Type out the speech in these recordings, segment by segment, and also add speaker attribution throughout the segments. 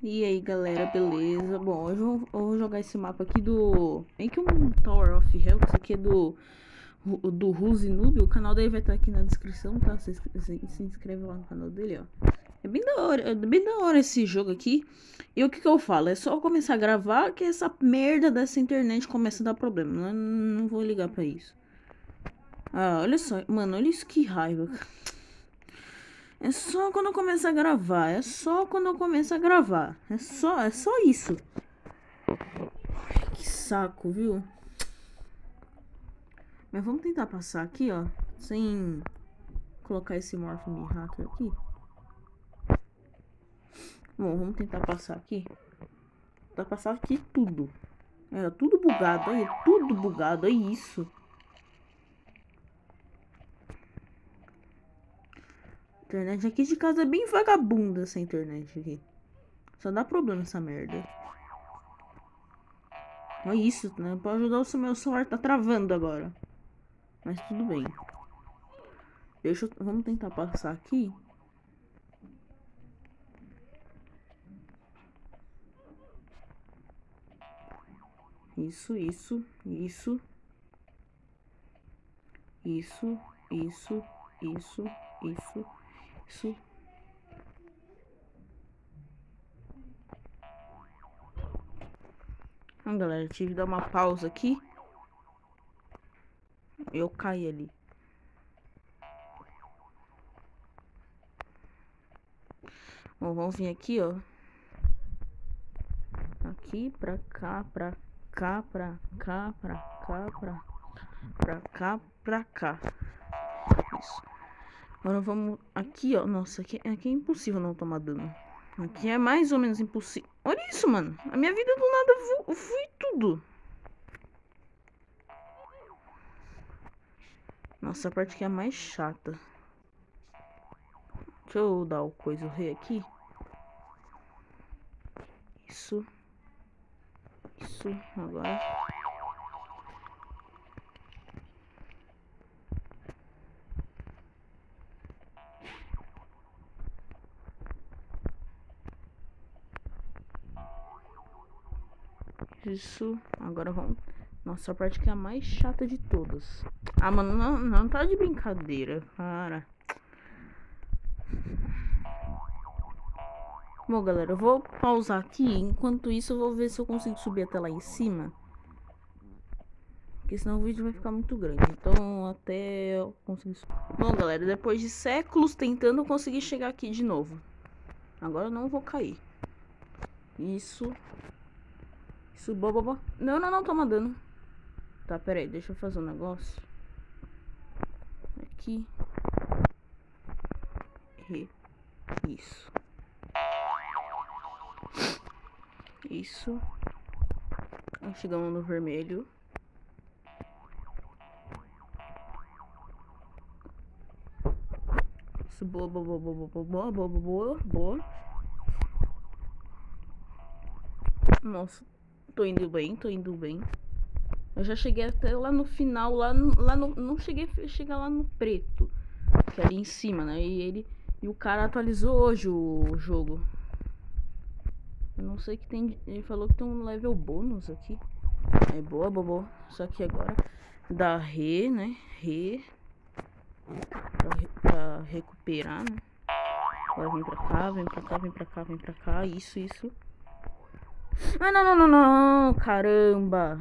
Speaker 1: E aí galera, beleza? Bom, hoje eu vou jogar esse mapa aqui do... Meio que um Tower of Hell, que isso aqui é do... Do Ruzi Noob, o canal dele vai estar aqui na descrição, tá? Se, se, se inscreve lá no canal dele, ó. É bem da hora, é bem da hora esse jogo aqui. E o que que eu falo? É só começar a gravar que essa merda dessa internet começa a dar problema. Não, não vou ligar pra isso. Ah, olha só, mano, olha isso que raiva. É só quando eu começar a gravar. É só quando eu começar a gravar. É só, é só isso. Que saco, viu? Mas vamos tentar passar aqui, ó. Sem colocar esse Morphin Hacker aqui. Bom, vamos tentar passar aqui. Tentar passar aqui tudo. Era tudo bugado, aí, tudo bugado, é isso. Internet aqui de casa é bem vagabunda essa internet aqui. Só dá problema essa merda. É isso, né? Pode ajudar o meu celular tá travando agora. Mas tudo bem. Deixa eu... Vamos tentar passar aqui. Isso, isso, isso. Isso, isso, isso, isso, isso. Então, galera, tive que dar uma pausa aqui. Eu caí ali. Bom, vamos vir aqui, ó. Aqui, pra cá, pra cá, pra cá, pra cá, pra, pra cá, pra cá. Isso. Agora vamos aqui, ó. Nossa, aqui, aqui é impossível não tomar dano. Aqui é mais ou menos impossível. Olha isso, mano. A minha vida do nada fui tudo. Nossa, a parte que é a mais chata. Deixa eu dar o coisa o rei aqui. Isso. Isso, agora. Isso, agora vamos... Nossa, a parte que é a mais chata de todas. Ah, mano, não, não tá de brincadeira, cara. Bom, galera, eu vou pausar aqui. Enquanto isso, eu vou ver se eu consigo subir até lá em cima. Porque senão o vídeo vai ficar muito grande. Então, até eu conseguir. Bom, galera, depois de séculos tentando, eu consegui chegar aqui de novo. Agora eu não vou cair. Isso. Isso, boba. Não, não, não, toma dano. Tá, pera aí, deixa eu fazer um negócio. Aqui. E isso. Isso. Chegamos no vermelho. Isso, boa, boa, boa, boa, boa, boa, boa, boa. Nossa, tô indo bem, tô indo bem. Eu já cheguei até lá no final, lá no, lá no, não cheguei a chegar lá no preto, que é ali em cima, né? E ele e o cara atualizou hoje o jogo. Eu não sei que tem. Ele falou que tem um level bônus aqui. É boa, bobo. Só que agora dá re, né? Re. Pra recuperar, né? Vem pra cá, vem pra cá, vem pra cá, vem pra cá. Isso, isso. Ah, não, não, não, não. Caramba.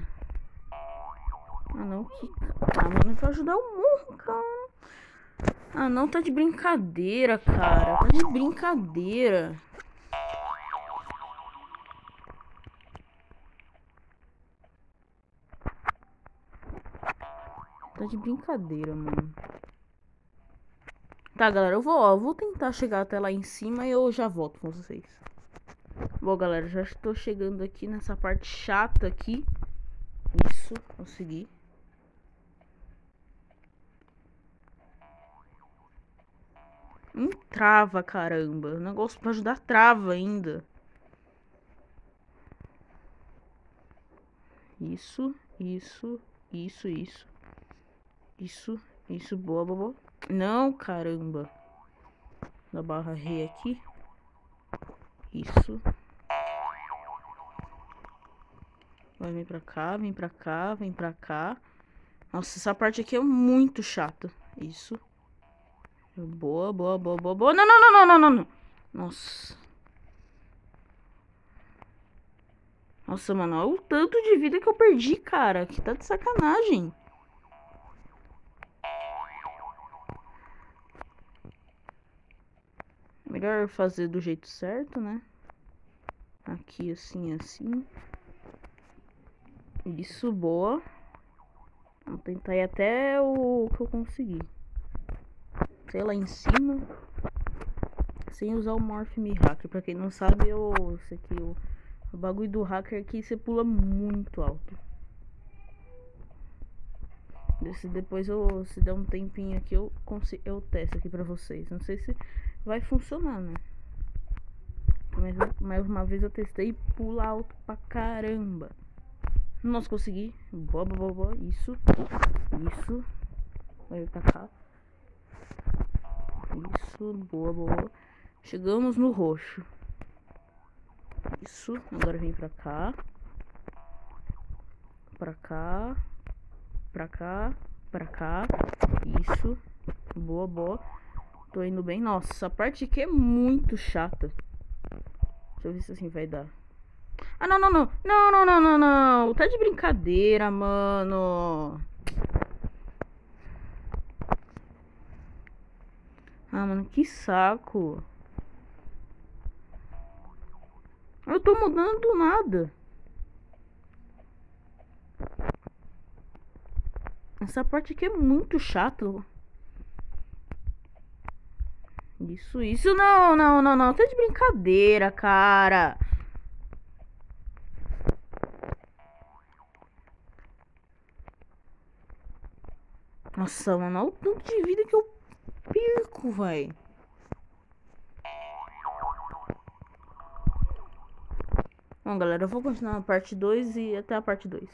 Speaker 1: Ah, não. Que... Ah, mano, pra ajudar o morro, cara. Ah, não. Tá de brincadeira, cara. Tá de brincadeira. Tá de brincadeira, mano. Tá, galera, eu vou, ó, eu vou tentar chegar até lá em cima e eu já volto com vocês. Bom, galera, já estou chegando aqui nessa parte chata aqui. Isso, consegui. Hum, trava, caramba. O negócio pra ajudar trava ainda. Isso, isso, isso, isso. Isso, isso, boa, boa. Não, caramba. Da barra rei aqui. Isso. Agora vem pra cá, vem pra cá, vem pra cá. Nossa, essa parte aqui é muito chata. Isso. Boa, boa, boa, boa, boa. Não, não, não, não, não, não. Nossa. Nossa, mano, olha o tanto de vida que eu perdi, cara. Que tá de sacanagem. Melhor fazer do jeito certo, né? Aqui, assim, assim. Isso, boa. Vou tentar ir até o que eu conseguir. Sei lá, em cima. Sem usar o Morph Me Hacker. Pra quem não sabe, eu, esse aqui, o, o bagulho do hacker aqui, você pula muito alto. Se depois eu, se der um tempinho aqui, eu, consigo, eu testo aqui pra vocês. Não sei se vai funcionar, né? Mas mais uma vez eu testei pula alto pra caramba. Nossa, consegui. Boa, boa, boa. Isso. Isso. Vai pra cá. Isso. Boa, boa. Chegamos no roxo. Isso. Agora vem pra cá. Pra cá. Pra cá. Pra cá. Isso. Boa, boa. Tô indo bem. Nossa, essa parte aqui é muito chata. Deixa eu ver se assim vai dar. Ah, não, não, não. Não, não, não, não, não. Tá de brincadeira, mano. Ah, mano, que saco. Eu tô mudando do nada. Essa parte aqui é muito chata. Isso, isso não, não, não, não. Tá de brincadeira, cara. Nossa, mano, olha o tanto de vida que eu perco, vai. Bom, galera, eu vou continuar a parte 2 e até a parte 2.